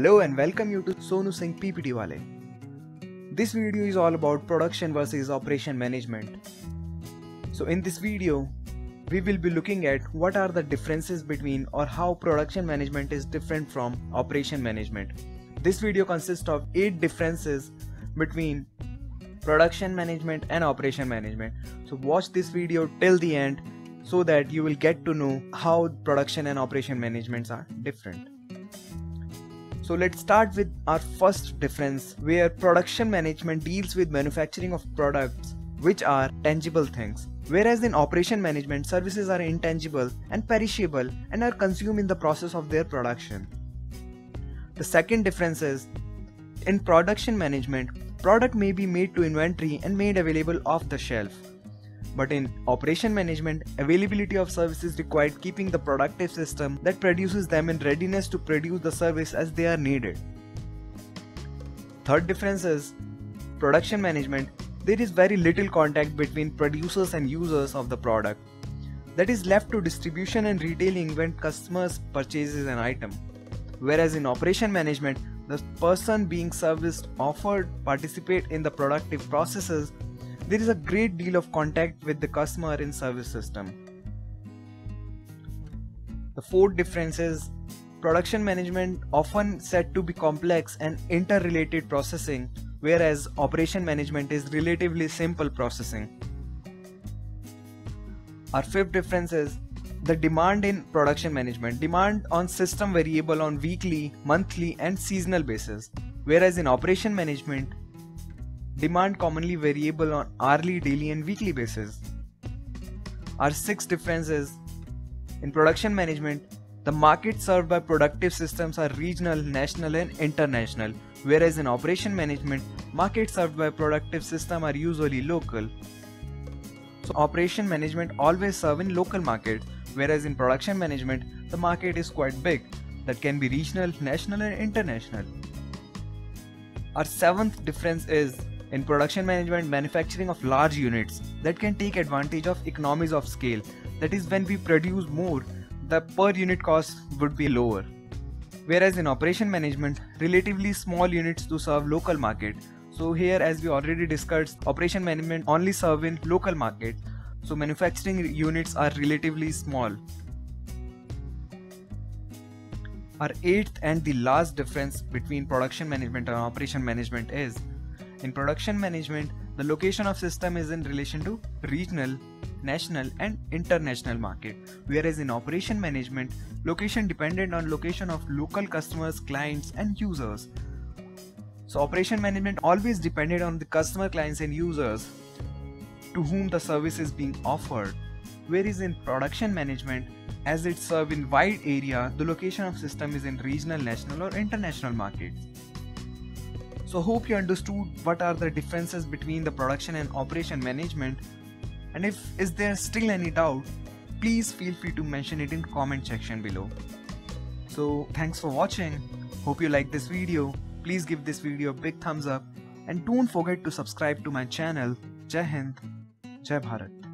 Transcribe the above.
Hello and welcome you to Sonu Singh PPT Wale. This video is all about production versus operation management. So in this video, we will be looking at what are the differences between or how production management is different from operation management. This video consists of 8 differences between production management and operation management. So watch this video till the end so that you will get to know how production and operation managements are different. So let's start with our first difference where production management deals with manufacturing of products which are tangible things. Whereas in operation management, services are intangible and perishable and are consumed in the process of their production. The second difference is in production management, product may be made to inventory and made available off the shelf. But in operation management, availability of services required keeping the productive system that produces them in readiness to produce the service as they are needed. Third difference is production management. There is very little contact between producers and users of the product. That is left to distribution and retailing when customers purchases an item. Whereas in operation management, the person being serviced offered participate in the productive processes there is a great deal of contact with the customer in service system. The fourth difference is production management often said to be complex and interrelated processing whereas operation management is relatively simple processing. Our fifth difference is the demand in production management demand on system variable on weekly, monthly and seasonal basis whereas in operation management demand commonly variable on hourly, daily, and weekly basis. Our sixth difference is in production management, the markets served by productive systems are regional, national, and international, whereas in operation management, markets served by productive system are usually local. So operation management always serve in local markets, whereas in production management, the market is quite big that can be regional, national, and international. Our seventh difference is in production management manufacturing of large units that can take advantage of economies of scale. That is when we produce more the per unit cost would be lower. Whereas in operation management relatively small units to serve local market. So here as we already discussed operation management only serve in local market. So manufacturing units are relatively small. Our eighth and the last difference between production management and operation management is in production management, the location of system is in relation to regional, national and international market, whereas in operation management, location dependent on location of local customers, clients and users. So operation management always depended on the customer, clients and users to whom the service is being offered. Whereas in production management, as it serve in wide area, the location of system is in regional, national or international markets. So hope you understood what are the differences between the production and operation management and if is there still any doubt please feel free to mention it in comment section below. So thanks for watching. Hope you like this video. Please give this video a big thumbs up and don't forget to subscribe to my channel. Jai Hind, Jai Bharat.